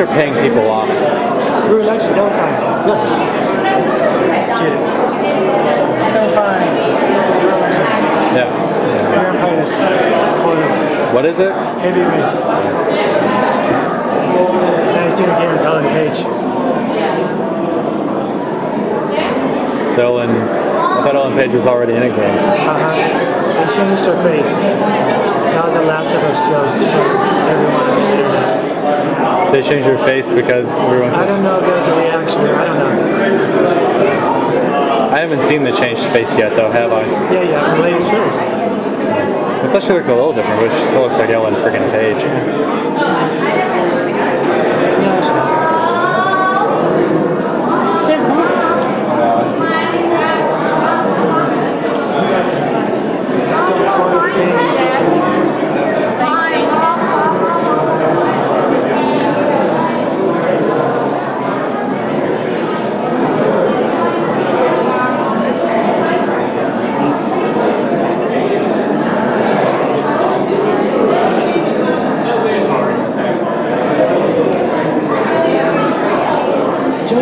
they're paying people off. Brutal Legend, Double Fine. Look. Get it. Double Fine. Brutal Legend. Yeah. We're gonna play this. Spoilers. What is it? Heavy Rain. Now he's doing a game with Ellen Page. So Ellen, I thought Ellen Page was already in a game. Uh-huh. They changed her face. That was the last of us jokes for everyone on the internet. They changed her face because everyone I don't know if there's a reaction. there. I don't know. I haven't seen the changed face yet though, have I? Yeah, yeah, the latest shows. I thought she looked a little different, but she still looks like Ellen freaking Page.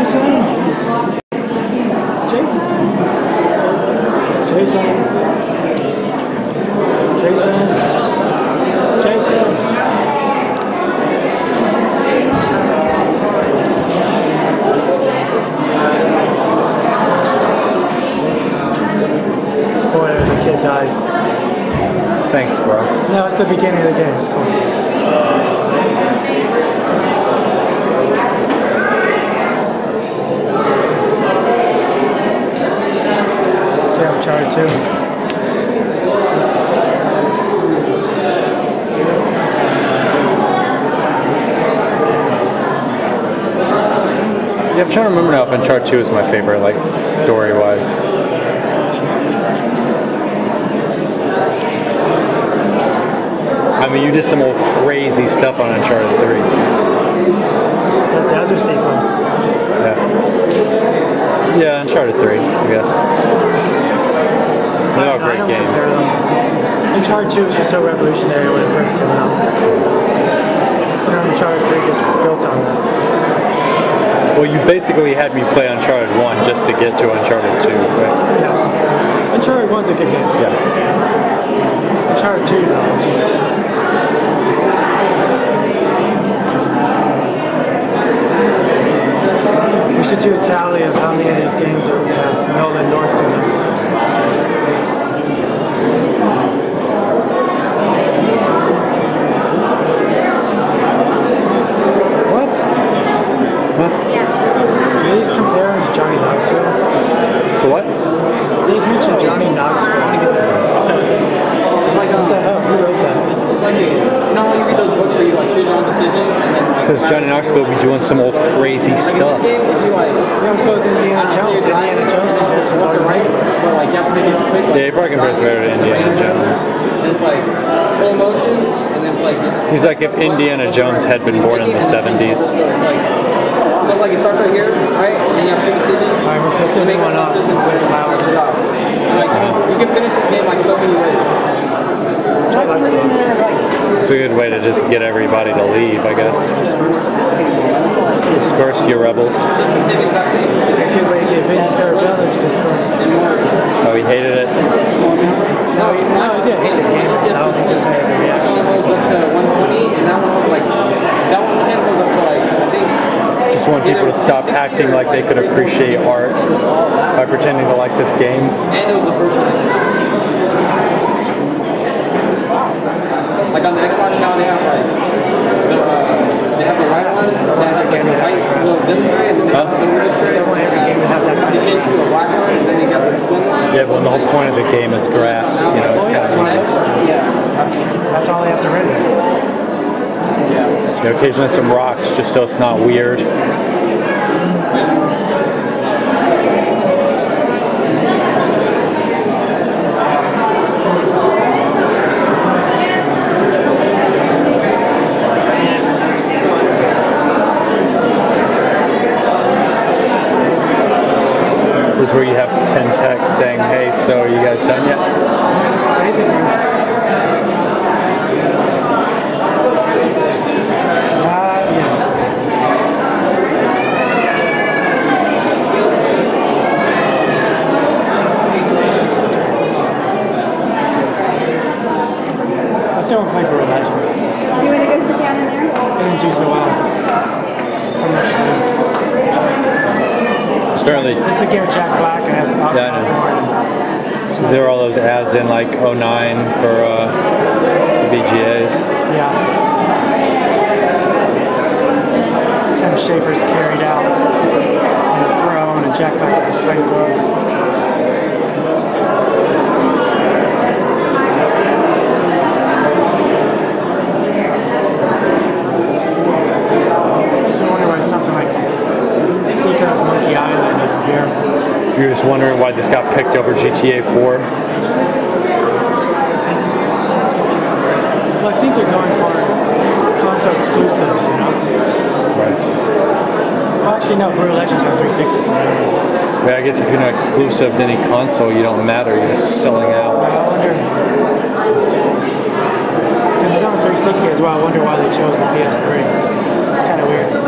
Jason! Jason! Jason! Jason! Jason! Spoiler, the kid dies. Thanks, bro. No, it's the beginning of the game. It's cool. Let's get Uncharted 2. Yeah, I'm trying to remember now if Uncharted 2 is my favorite, like, story-wise. I mean, you did some old crazy stuff on Uncharted 3. The desert sequence. Yeah. Yeah, Uncharted 3, I guess. They're all I great don't games. compare Uncharted 2 was just so revolutionary when it first came out. And Uncharted 3 just built on that. Well, you basically had me play Uncharted 1 just to get to Uncharted 2, right? Yeah. Uncharted 1's a good game. Yeah. Uncharted 2 though, just We should do a tally of how many of these games that we have Nolan North in them. Huh? Please compare him to Johnny Knoxville. For what? Please mention Johnny Knoxville. It's like What the hell? Who wrote that? it's like a, you know how you read those books where you like choose your own decision and then like Because Johnny Knoxville be doing some old crazy like in stuff. this game if you like Yeah, so is Indiana I don't know, Jones. say you're Indiana Jones and compares it's to left or Johnny right, but like you have to make it quick. Like, Yeah, he probably compares better to Indiana Jones. And it's like slow motion, and then it's like it's, He's like if Indiana Jones had been born in the 70s. It's like so it's like it starts right here, right? And then you have two decisions. Alright, we're pissing You make one this off decision, with switch it up. And like you can finish this game like so many ways. I like that. It's a good way to just get everybody to leave, I guess. Disperse your rebels. It's the same exact thing. A good way to get Vince Arabella to disperse. And more. Oh, he hated it. No, he, no, he didn't hate the game itself. He just hated the This reaction. one holds up to 120, and that one holds like that one can hold up to like I think. Just want people to stop acting like they could appreciate art by pretending to like this game. And it was the first one. Like on the Xbox now, they have like the, uh, they have the right one, they have like the white little disc tray, and then they have the silver disc tray. They want every game to have that They changed to a black one, and then they got the slim one. Yeah, well, the whole point of the game is grass. You know, it's kind of neat. Yeah, that's That's all they have to render. yeah. You know, occasionally some rocks, just so it's not weird. is where you have 10 texts saying, hey, so are you guys done yet? I still want to play Brutal Legends. You want to go sit down in there? I didn't do so well. Apparently, This is Garrett Jack Black and has Oscar Yeah, I. Osbourne. there were all those ads in like 09 for uh, VGAs. Yeah. Tim Schafer's carried out in the throne, and Jack Black is a fight throw. Just wondering why something like Secret of Monkey Island isn't here. You're just wondering why this got picked over GTA 4. Well, I think they're going for console exclusives, you know? Right. Well, actually, no, Brutal Legends are 360, so I don't know. But I guess if you're not exclusive to any console, you don't matter. You're just selling out. I wonder. Because it's on 360 as well. I wonder why they chose the PS3.